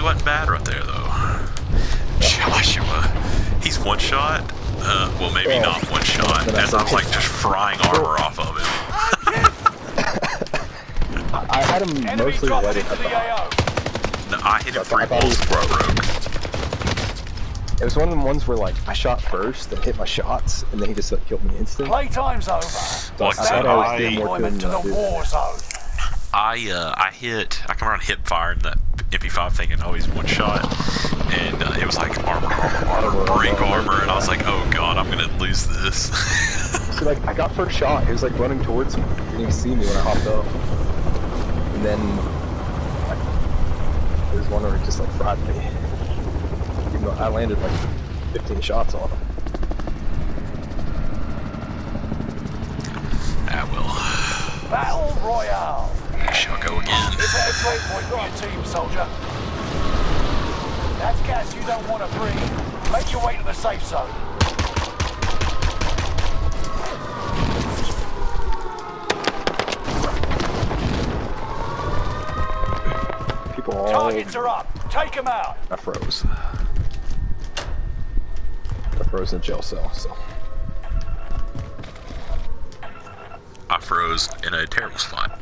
really wasn't bad right there, though. Joshua, he's one shot. Uh, well, maybe Oh. not one shot. But As I'm like just frying armor off of him. I, I had him Enemy mostly dropping ready at the the AO. No, I hit him three thought he balls was- before I broke. It was one of the ones where like I shot first and hit my shots, and then he just like, killed me instant. Playtime's over. So Like I I said, I I- doing more to him Deployment to the I war zone. I uh, I hit. I come around hip fire in that MP5 thinking, oh, he's one shot, and uh, it was like armor, armor, armor, break armor, and I was like, oh god, I'm gonna lose this. So like I got first shot, he was like running towards me, and he see me when I hopped up, and then like there was one where he just like fried me. Even though I landed like 15 shots on him. ah well, Battle Royale. Shall go again. Prepare point for team, soldier. That's gas you don't want to breathe. Make your way to the safe zone. People all Targets are up. Take them out. I froze. I froze in a jail cell, so I froze in a terrible spot.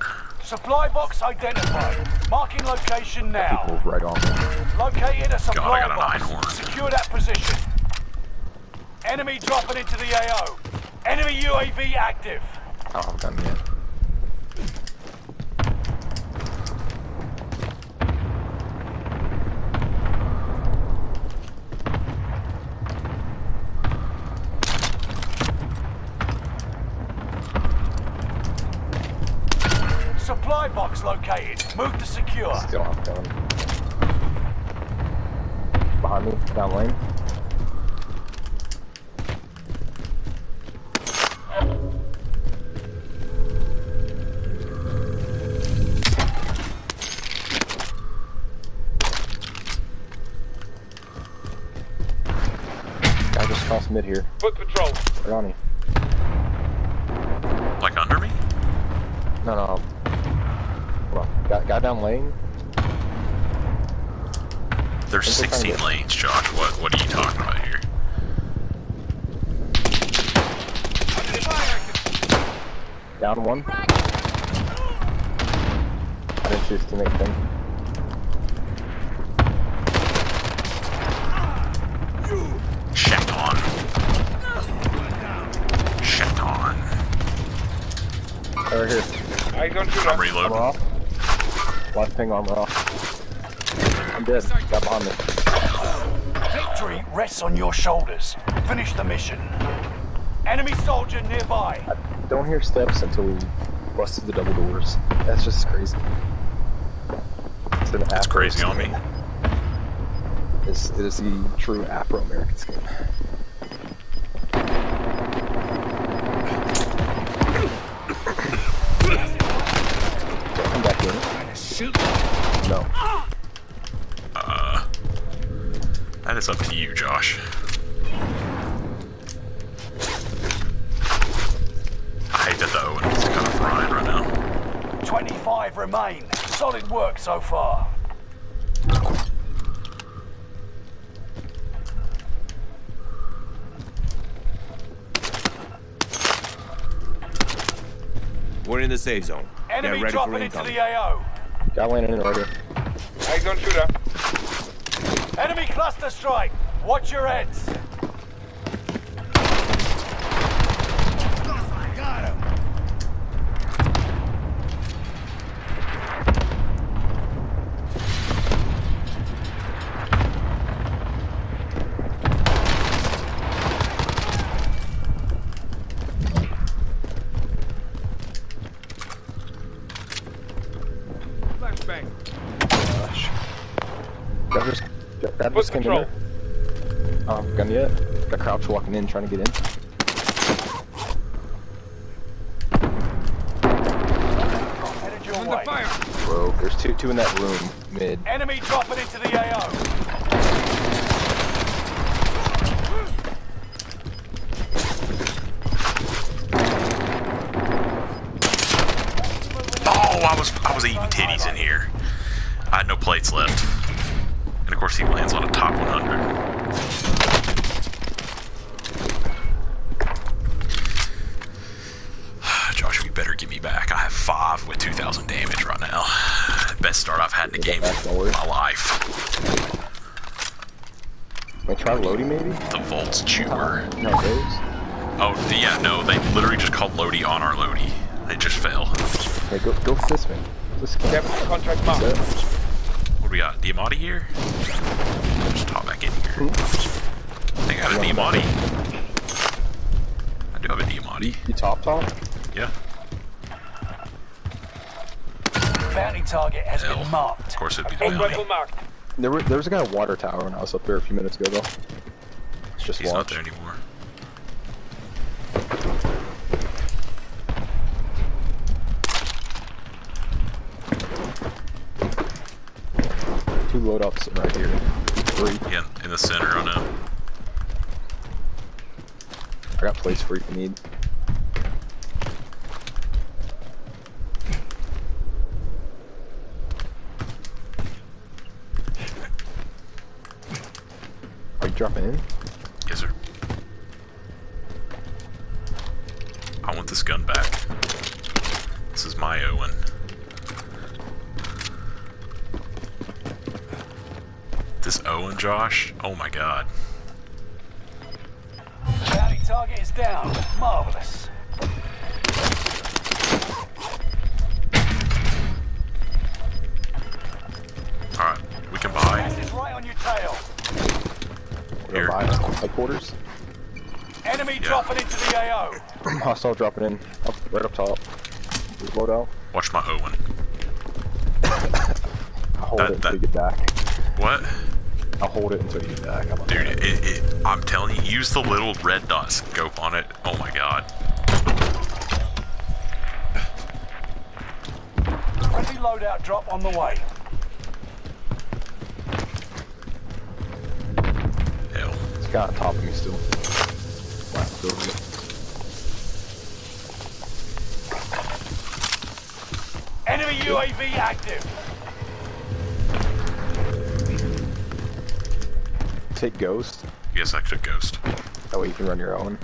Supply box identified. Marking location people now. right on. Located a supply got an box. Einhorn. Secure that position. Enemy dropping into the AO. Enemy UAV active. Oh, I don't have a Supply box located. Move to secure. Still don't gun. Behind me, down lane. Guy just crossed mid here. Foot patrol. Right on you. Like under me? No, no. Hold on. Guy, guy down lane. There's Let's go find 16 it. lanes, Josh. What what are you talking about here? Down one. I didn't choose to make thing. Shat on. Shat on. Right here. Eyes on I'm shooter. Reloading. Off. Last thing, armor off. I'm dead. Got behind me. Victory rests on your shoulders. Finish the mission. Enemy soldier nearby. I don't hear steps until we busted the double doors. That's just crazy. It's an That's Afro crazy on me. skin. It's, it is the true Afro-American skin. I come back in? No. Uh, that is up to you, Josh. I hate that the Owen is kind of frying right now. 25 remain. Solid work so far. We're in the safe zone. Enemy Get ready dropping for into the AO. Guy landing in right here. Eyes on shooter. Enemy cluster strike. Watch your heads. Flashbang. Gosh. Got this, got, got Foot this skin in patrol. there. Um, gun yet? Got crouch walking in, trying to get in. Headed Under fire. Bro, there's two, two in that room, mid. Enemy dropping into the AO. Oh, I was I was eating titties in here. I had no plates left. And of course, he lands on a top 100. Josh, you better get me back. I have five with 2,000 damage right now. Best start I've had in the game back, don't worry. of my life. Can I try Lodi maybe? The Volt's Chewer. No, those. Oh, yeah, no, they literally just called Lodi on our Lodi. They just fell. Hey, go, go with this man. Contract marked. That's it. What do we got? Diamatti here? Just top back in here. I think I got a Diamatti. I do have a Diamatti. You top top? Yeah. Bounty target has Hell. been marked. Of course it'd be the bounty. There, were, there was a guy at Water Tower when I was up there a few minutes ago though. It's just He's not there anymore. Two loadouts right here. Three. Yeah, in the center, oh no. I got place for you if you need. Are you dropping in? Yes, sir. I want this gun back. This is my Owen. This Owen, Josh? Oh my god. Bounty target is down. Marvelous. Alright, we can buy. Gas is right on your tail. We're Here. gonna buy headquarters. Enemy Yeah. dropping into the AO. Hostile dropping in. Up, right up top. There's loadout. Watch my Owen. Hold That- it until that- you get back. What? I'll hold it until you get back. How Dude, it, it, I'm telling you, use the little red dot scope on it. Oh my god. Friendly loadout drop on the way. Hell. It's got on top of me still. Wow, building. Enemy UAV active. Take Ghost. Yes, I took Ghost. That way you can run your own.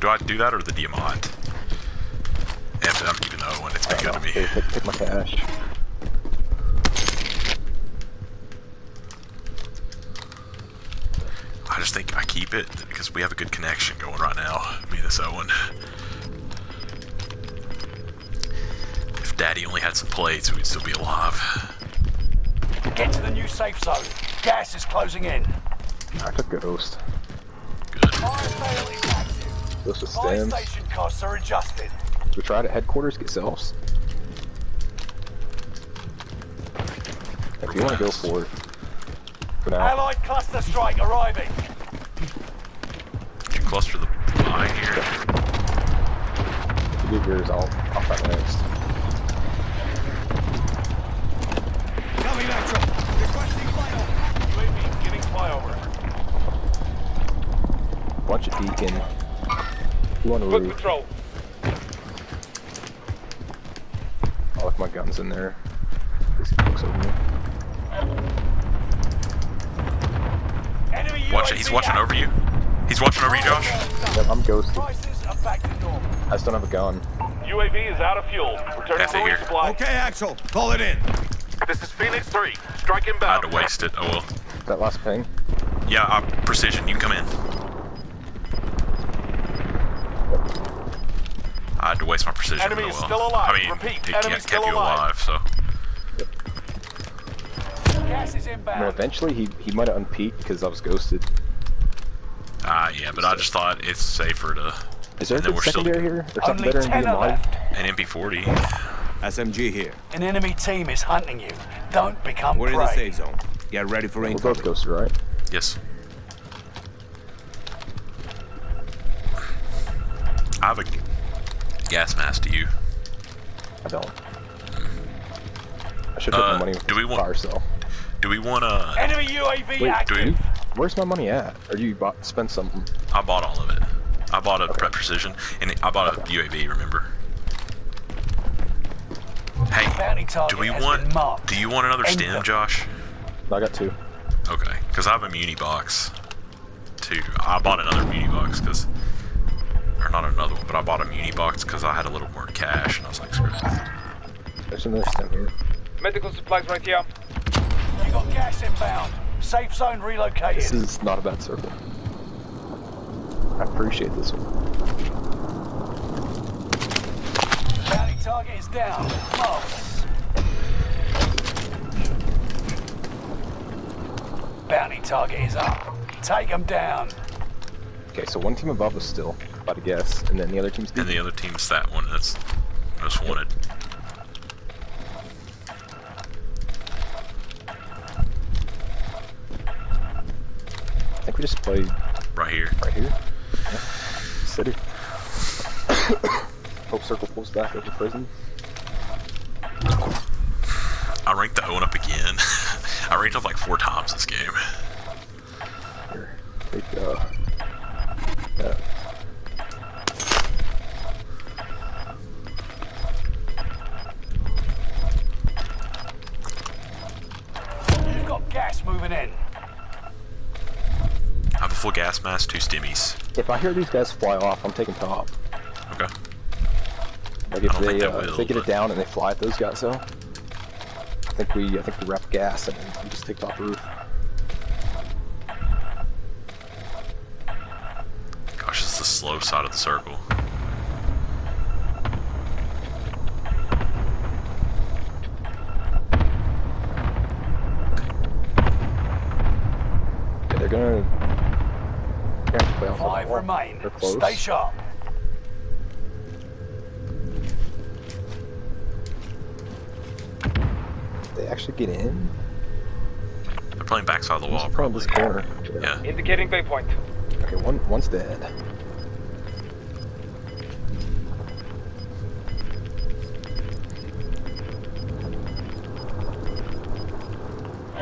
Do I do that or the Diamant? Yeah, I'm keeping the Owen. It's been good to me. Hey, take, take my cash. I just think I keep it because we have a good connection going right now. Me and this Owen. If Daddy only had some plates, we'd still be alive. Get to the new safe zone. Gas is closing in. I took Ghost. Good. Fire sale is active. Ghost with stems. station costs are adjusted. We tried at headquarters, get selves. If you want to go for it. For now. Allied cluster strike arriving. You cluster the buy here? If you get yours, I'll, I'll find next. Coming natural. Requesting flyover. UAV giving flyover. Bunch of deacon. You want to Foot roof. patrol. I left my guns in there. This looks over me. Watch it. He's watching active. over you. He's watching over you, Josh. Yep, I'm ghosted. Prices are back to normal. I just don't have a gun. UAV is out of fuel. Returning F it to here. resupply. Okay, Axel, call it in. This is Phoenix 3. Strike I had to waste it. Oh well. That last ping. Yeah, uh, precision. You can come in. I had to waste my precision. Enemy is well. still alive. I mean, Repeat, it enemy kept, still you alive. alive. So Gas is I mean, eventually he, he might have unpeaked because I was ghosted. ah, yeah. But I just thought it's safer to Is there a And good still- secondary here? Or something better than being are live? left. an MP40. SMG here. An enemy team is hunting you. Don't become We're in the safe zone. Get ready for We're incoming. both ghosted, right? Yes. I have a gas mask to you. I don't. I should put Uh, my money with do we the want- fire sale. Do we want to? Enemy UAV Wait, active. do we- Where's my money at? Or you bought, spent something? I bought all of it. I bought a prep precision, and I bought a UAV. Remember? Hey, do we want? been. Do you want another End stem, them. Josh? I got two. Okay, because I have a muni box. Too. I bought another muni box because, or not another one, but I bought a muni box because I had a little more cash, and I was like, screw it. There's another stim here. Medical supplies right here. You got gas inbound. Safe zone relocated. This is not a bad circle. I appreciate this one. Bounty target is down. Marvelous. Bounty target is up. Take them down. Okay, so one team above us still, by the guess, and then the other team's And the other team's that one that's most wanted. I think we just played Right here. right here. Yeah. City. Hope Circle pulls back over prison. I ranked the Owen up again. I ranked up like four times this game. Here. Take, uh, yeah. You've got gas moving in. I have a full gas mask, two stimmies. If I hear these guys fly off, I'm taking top. Okay. Like if I don't think they, they uh, if they get it down and they fly at those guys though, I think we I think we wrap gas and we just take top the roof. Gosh, this is the slow side of the circle. Yeah, they're gonna, they're gonna have to play off the Five remain. They're close. Stay sharp. Actually get in. They're playing backside of the wall, Just from this probably. corner. Yeah. Indicating waypoint. Okay, one one's dead.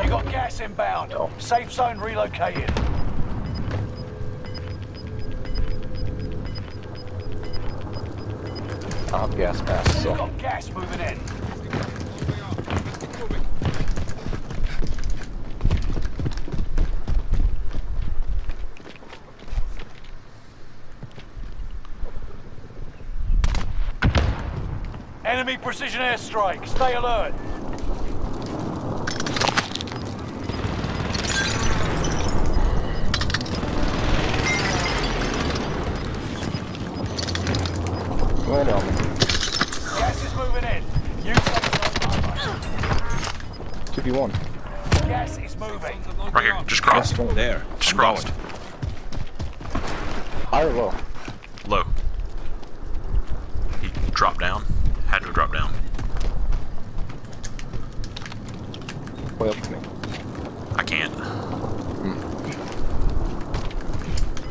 You got gas inbound. No. Safe zone relocated. I have gas mask, You got gas moving in. Enemy precision airstrike. Stay alert. land on me. Gas is moving in. You take Two v one. Gas is moving. Right here, just crossed. There. Just I'm crossed. going. High or low? Low. He dropped down. Had to drop down. Play up to me. I can't.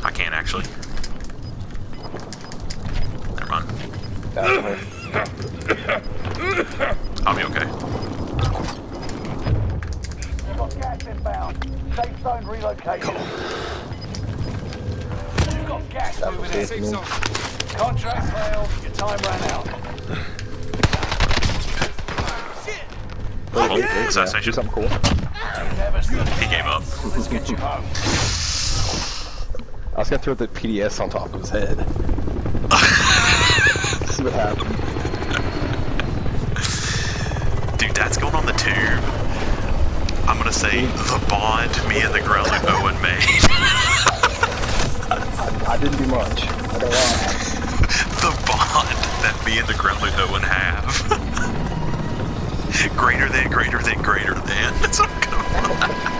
I can't actually. Never mind. That's I'll be okay. You got gas inbound. Safe zone relocated. You got gas That was moving safe in. to me. Contract failed. Your time ran out. Is that yeah, do something cool. He gave up. Let's get you home. I was gonna throw the PDS on top of his head. See what happened. Dude, that's going on the tube. I'm gonna say the bond me and the Growling Owen made. I didn't do much. I don't lie. the bond that me and the Gremlin Owen have. Greater than, greater than, greater than. I'm going